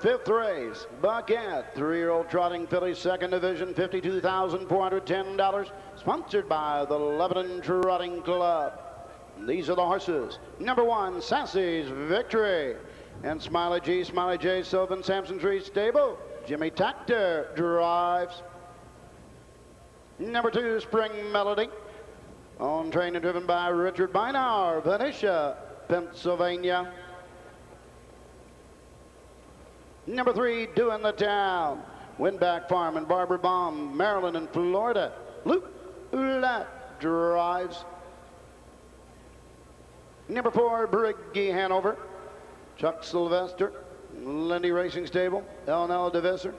Fifth race, Buckette, three-year-old trotting filly, second division, $52,410, sponsored by the Lebanon Trotting Club. These are the horses. Number one, Sassy's Victory. And Smiley G, Smiley J, Sylvan Sampson Tree Stable. Jimmy Takter drives. Number two, Spring Melody. On train and driven by Richard Beinauer, Venetia, Pennsylvania. Number three, Doing the Town. Winbak Farm and Barbara Baum, Maryland and Florida. Luc Ouellette drives. Number four, Briggy Hanover. Chuck Sylvester, Lindy Racing Stable, Elnell DeVisser,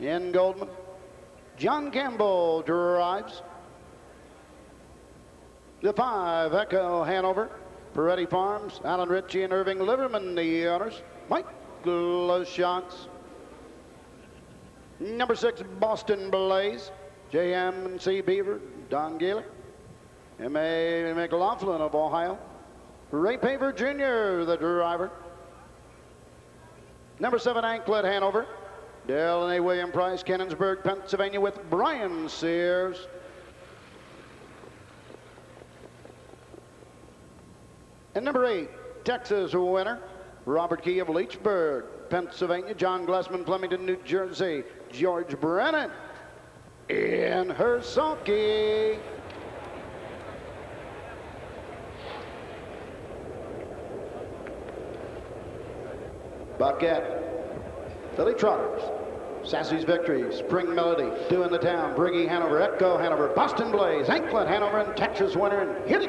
Ian Goldman. John Campbell drives. The five, Echo Hanover. Perretti Farms, Alan Ritchie and Irving Liverman, the owners. Mike Close shots. Number six, Boston Blaze. J.M.C. Beaver, Don Gailey. M.A. McLaughlin of Ohio. Ray Paver Jr., the driver. Number seven, Anklet Hanover. A. William Price, Canonsburg, Pennsylvania with Brian Sears. And number eight, Texas winner, Robert Key of Leechburg, Pennsylvania. John Glassman, Flemington, New Jersey. George Brennan in Hersalki. Buckette. Filly Trotters. Sassy's Victory, Spring Melody, Doing the Town, Briggy Hanover, Echo Hanover, Boston Blaze, Anklet Hanover, and Texas Winner, and here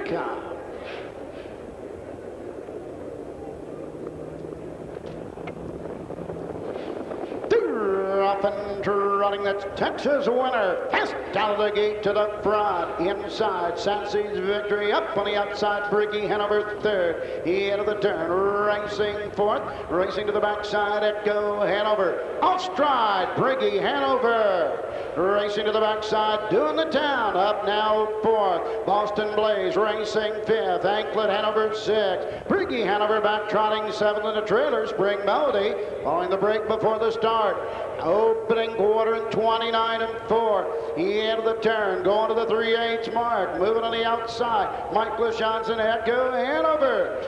it running. That's Texas winner. Fast out of the gate to the front. Inside, Sassy's victory. Up on the outside, Briggy Hanover third. He of the turn, racing fourth. Racing to the backside, Echo Hanover. Off stride, Briggy Hanover. Racing to the backside, doing the town. Up now fourth. Boston Blaze racing fifth. Anklet Hanover sixth. Briggy Hanover back trotting seventh in the trailer. Spring Melody following the break before the start. Oh, Opening quarter in 29 and 4. He into the turn, going to the 3 8 mark, moving on the outside. Michael Johnson, Echo Hanover,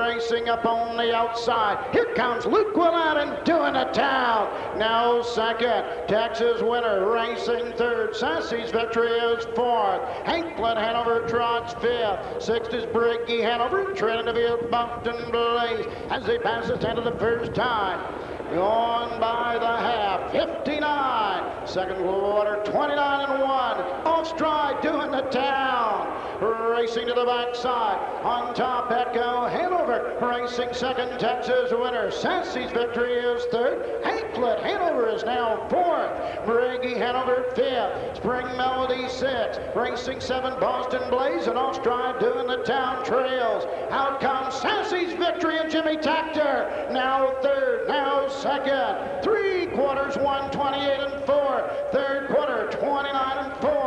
racing up on the outside. Here comes Luc Ouellette doing a town. Now second, Texas winner, racing third. Sassy's victory is fourth. Anklet Hanover trots fifth. Sixth is Briggy Hanover, trailing to be Boston Blaze as they pass the end of the first time. Gone by the half, 59. Second quarter, 29 and 1. Off stride, doing the town. Racing to the backside. On top, Echo Hanover. Racing second, Texas winner. Sassy's victory is third. Anklet Hanover is now fourth. Briggy Hanover fifth. Spring Melody sixth. Racing seven, Boston Blaze. And off stride, doing the town trails. Out comes Sassy's victory and Jimmy Takter. Now third, now second. Three quarters, 128 and four. Third quarter, 29 and four.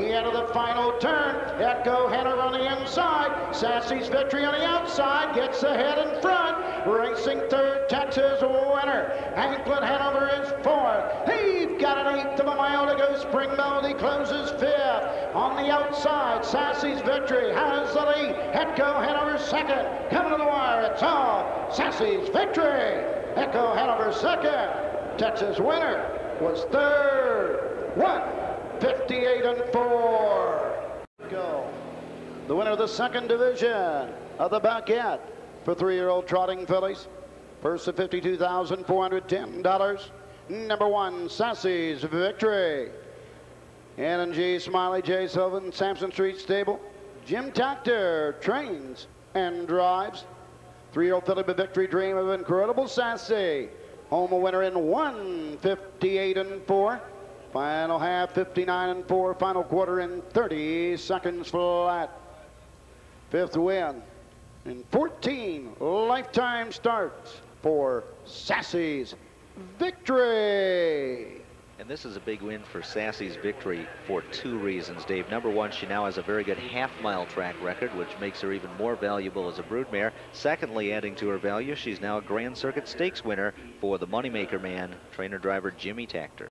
He into the final turn. Echo Hanover on the inside. Sassy's victory on the outside. Gets ahead in front. Racing third, Texas winner. Anklet Hanover is fourth. They've got an eighth of a mile to go. Spring Melody closes fifth. On the outside, Sassy's victory has the lead. Echo Hanover second. Coming to the wire, it's all Sassy's victory. Echo Hanover second. Texas winner was third. One, 58 and four. Go. The winner of the second division of the Buckette for three-year-old trotting fillies. Purse of $52,410. Number one, Sassy's Victory. N and G, Smiley J. Sylvan, Sampson Street Stable. Jim Takter trains and drives. Three-year-old filly victory dream of incredible Sassy. Home a winner in 158 and 4. Final half 59 and 4. Final quarter in 30 seconds flat. Fifth win in 14 lifetime starts for Sassy's victory. And this is a big win for Sassy's victory for two reasons, Dave. Number one, she now has a very good half-mile track record, which makes her even more valuable as a broodmare. Secondly, adding to her value, she's now a Grand Circuit Stakes winner for the Moneymaker man, trainer-driver Jimmy Takter.